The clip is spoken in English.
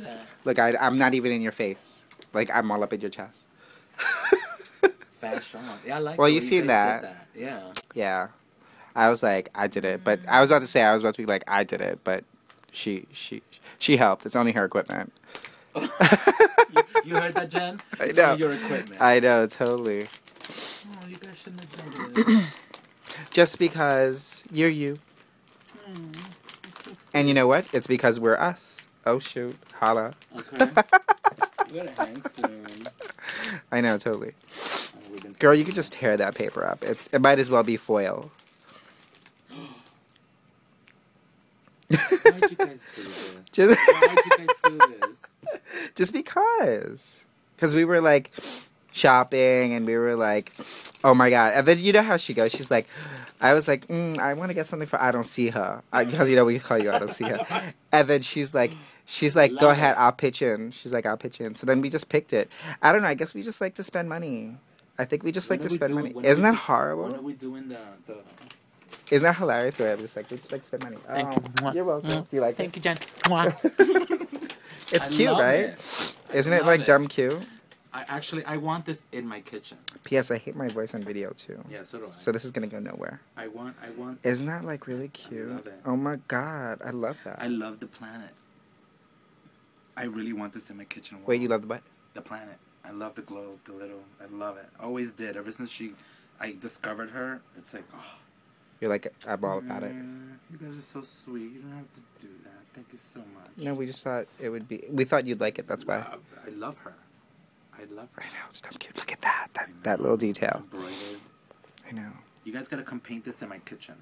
that. Look, I, I'm not even in your face. Like I'm all up in your chest. Fashion. Yeah, I like. Well, you way seen did that. Yeah. Yeah, I was like, I did it, but I was about to say I was about to be like, I did it, but she she she helped. It's only her equipment. you, you heard that, Jen? I It's know. only your equipment. I know totally. oh, you guys shouldn't have done this. Just because you're you, mm, it's so and you know what? It's because we're us. Oh shoot, holla. Okay. You're. I know totally. Oh, Girl, you could just tear that paper up. It's it might as well be foil. Why'd you guys do this? Just Why'd you guys do this? just because. Because we were like shopping and we were like, oh my God. And then you know how she goes. She's like, I was like, mm, I want to get something for I don't see her. Because you know, we call you I don't see her. And then she's like, she's like, go ahead, it. I'll pitch in. She's like, I'll pitch in. So then we just picked it. I don't know. I guess we just like to spend money. I think we just When like to spend money. Isn't that do- horrible? When are we doing the the? Isn't that hilarious? So I was like, we just like to spend money. Thank oh, you. You're welcome. Mm. Do you like Thank it? you, Jen. It's I cute, right? it. Isn't it like dumb cute? I actually I want this in my kitchen. P.S. I hate my voice on video too. Yeah, so do I. So this is gonna go nowhere. I want I want Isn't that like really cute? love it. Oh my god, I love that. I love the planet. I really want this in my kitchen wall. Wait, you love the what? the planet. I love the globe, the little. I love it. Always did. Ever since she, I discovered her. It's like, oh, You're like I'm all about it. mm, You guys are so sweet. You don't have to do that. Thank you so much. No, we just thought it would be. We thought you'd like it. That's why. I love her. I love know it's dumb cute. Look at that. That that little detail. Embroidered. I know. You guys gotta come paint this in my kitchen.